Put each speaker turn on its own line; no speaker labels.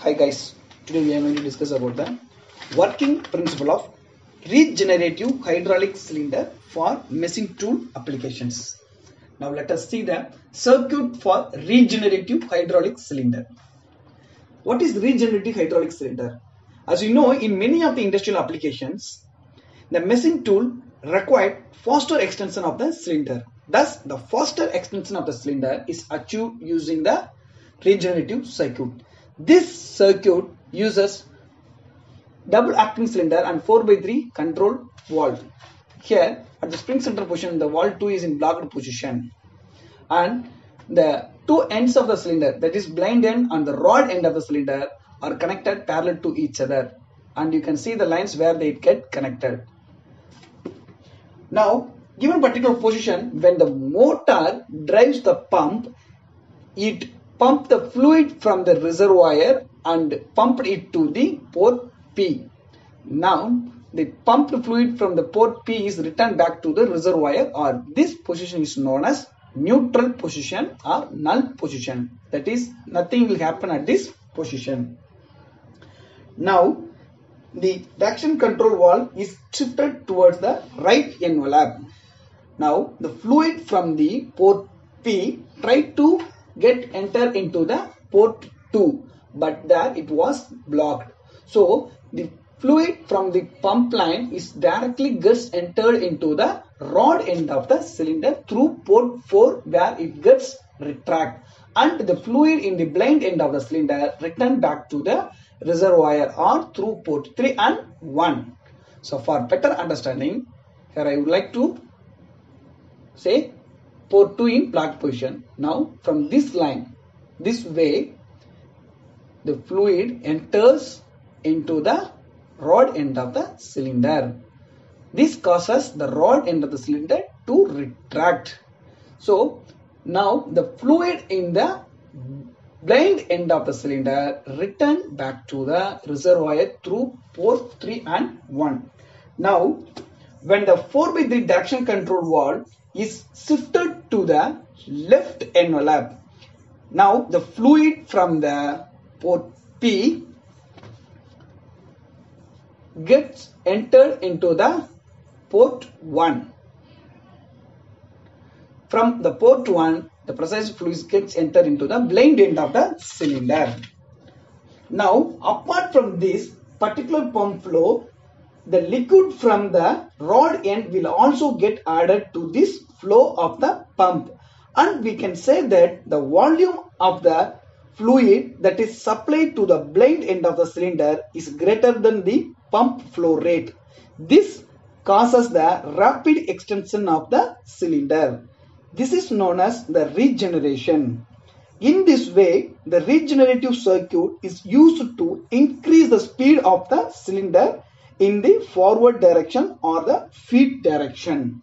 Hi guys, today we are going to discuss about the working principle of regenerative hydraulic cylinder for machine tool applications. Now let us see the circuit for regenerative hydraulic cylinder. What is regenerative hydraulic cylinder? As you know, in many of the industrial applications, the machine tool required faster extension of the cylinder. Thus, the faster extension of the cylinder is achieved using the regenerative circuit. This circuit uses double acting cylinder and 4 by 3 control valve. Here at the spring center position the valve 2 is in blocked position and the two ends of the cylinder that is blind end and the rod end of the cylinder are connected parallel to each other and you can see the lines where they get connected. Now given particular position when the motor drives the pump it pump the fluid from the reservoir and pumped it to the port P. Now the pumped fluid from the port P is returned back to the reservoir or this position is known as neutral position or null position. That is nothing will happen at this position. Now the direction control valve is shifted towards the right envelope. Now the fluid from the port P try to get enter into the port 2 but there it was blocked. So the fluid from the pump line is directly gets entered into the rod end of the cylinder through port 4 where it gets retract and the fluid in the blind end of the cylinder return back to the reservoir or through port 3 and 1. So for better understanding here I would like to say port 2 in blocked position. Now from this line this way the fluid enters into the rod end of the cylinder. This causes the rod end of the cylinder to retract. So now the fluid in the blind end of the cylinder return back to the reservoir through port 3 and 1. Now when the 4 by 3 direction control valve is shifted to the left envelope. Now the fluid from the port P gets entered into the port 1. From the port 1, the precise fluid gets entered into the blind end of the cylinder. Now, apart from this particular pump flow, the liquid from the rod end will also get added to this flow of the pump and we can say that the volume of the fluid that is supplied to the blind end of the cylinder is greater than the pump flow rate. This causes the rapid extension of the cylinder. This is known as the regeneration. In this way, the regenerative circuit is used to increase the speed of the cylinder in the forward direction or the feed direction.